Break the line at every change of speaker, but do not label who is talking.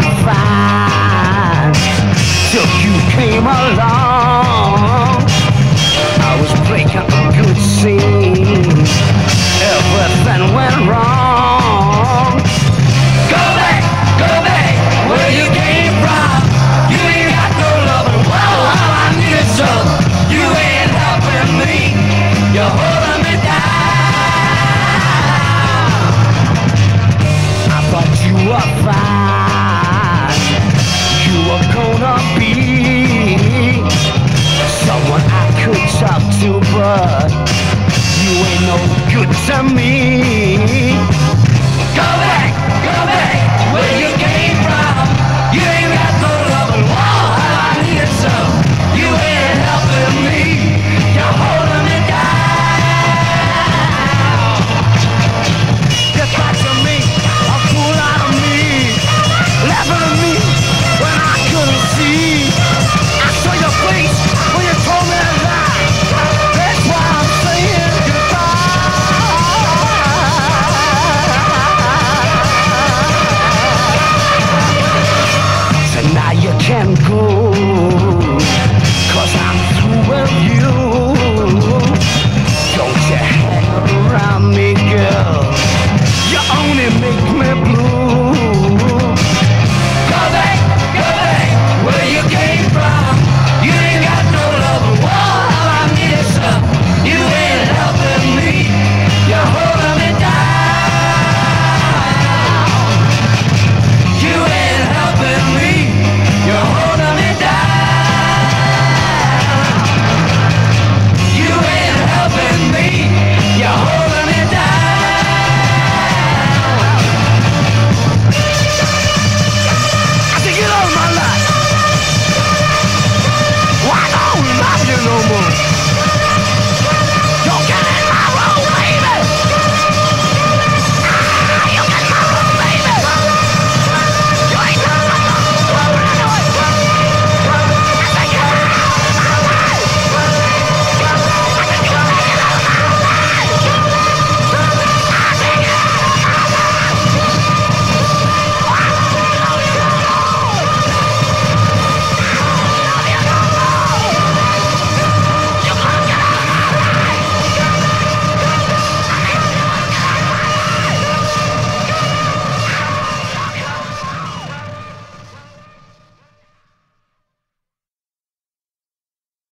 refined Till you came along. it's a me.